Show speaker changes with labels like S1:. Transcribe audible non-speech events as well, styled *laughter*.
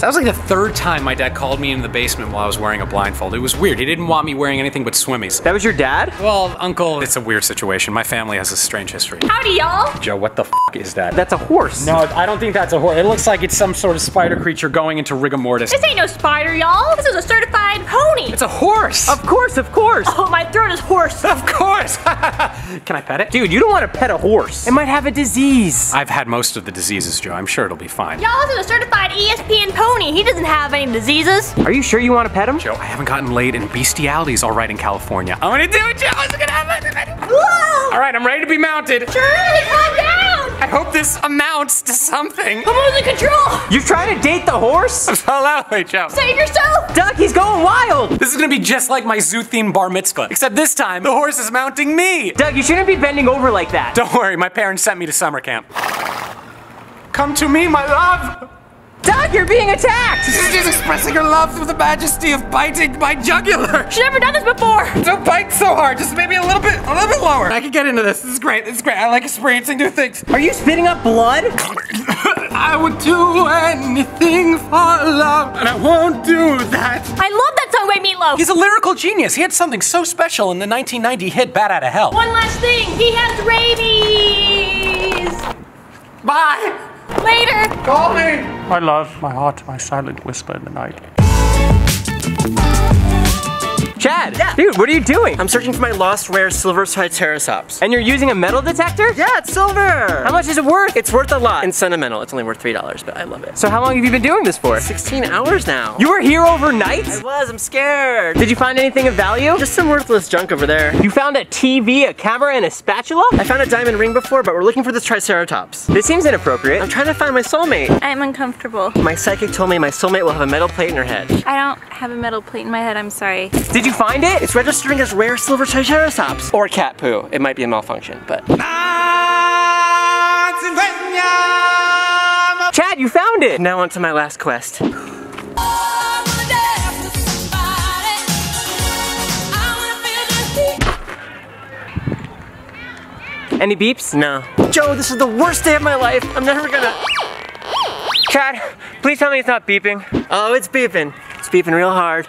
S1: So that was like the third time my dad called me in the basement while I was wearing a blindfold. It was weird. He didn't want me wearing anything but swimmies.
S2: That was your dad?
S1: Well, uncle, it's a weird situation. My family has a strange history.
S3: Howdy, y'all.
S1: Joe, what the f is that?
S2: That's a horse.
S1: no, I don't think that's a horse. It looks like it's some sort of spider creature going into rigor mortis.
S3: This ain't no spider, y'all. This is a certified pony.
S1: It's a horse!
S2: Of course, of course.
S3: Oh, my throat is hoarse. *laughs*
S1: Of course! *laughs* Can I pet it?
S2: Dude, you don't want to pet a horse. It might have a disease.
S1: I've had most of the diseases, Joe. I'm sure it'll be fine.
S3: Y'all, this is a certified E ESPN pony. He doesn't have any diseases.
S2: Are you sure you want to pet him?
S1: Joe, I haven't gotten laid and bestiality's all right in California. I'm gonna do it, Joe! It's gonna happen!
S3: Whoa!
S1: All right, I'm ready to be mounted.
S3: Shirley, calm down.
S1: I hope this amounts to something.
S3: I'm losing control.
S2: You trying to date the horse? *laughs*
S1: Hello, hey, Joe.
S3: Save yourself.
S2: Duck, he's going wild.
S1: This is gonna be just like my zoo-themed bar mitzvah, except this time, the horse is mounting me.
S2: Doug, you shouldn't be bending over like that.
S1: Don't worry, my parents sent me to summer camp. Come to me, my love.
S2: Being attacked.
S1: She's just expressing her love through the majesty of biting my jugular.
S3: She's never done this before.
S1: Don't bite so hard, just maybe a little bit, a little bit lower. I can get into this. This is great. This is great. I like experiencing new things.
S2: Are you spitting up blood? *laughs*
S1: I would do anything for love, and I won't do that.
S3: I love that song by Meatloaf.
S1: He's a lyrical genius. He had something so special in the 1990 hit Bat Out of Hell.
S3: One last thing. He has rabies.
S1: Bye.
S3: Later.
S1: Call me. My love, my heart, my silent whisper in the night.
S2: Dude, what are you doing?
S4: I'm searching for my lost rare silver triceratops.
S2: And you're using a metal detector?
S4: Yeah, it's silver!
S2: How much is it worth?
S4: It's worth a lot. In sentimental, it's only worth $3, but I love it.
S2: So how long have you been doing this for?
S4: 16 hours now.
S2: You were here overnight?
S4: I was, I'm scared.
S2: Did you find anything of value?
S4: Just some worthless junk over there.
S2: You found a TV, a camera, and a spatula?
S4: I found a diamond ring before, but we're looking for this triceratops.
S2: This seems inappropriate.
S4: I'm trying to find my soulmate.
S5: I'm uncomfortable.
S4: My psychic told me my soulmate will have a metal plate in her head.
S5: I don't have a metal plate in my head, I'm sorry.
S2: Did you find it?
S4: It's registering as rare silver triceratops. Or cat poo. It might be a malfunction, but.
S2: Chad, you found it!
S4: Now on to my last quest.
S2: Any beeps?
S4: No. Joe, this is the worst day of my life. I'm never gonna.
S2: Chad, please tell me it's not beeping.
S4: Oh, it's beeping. It's beeping real hard.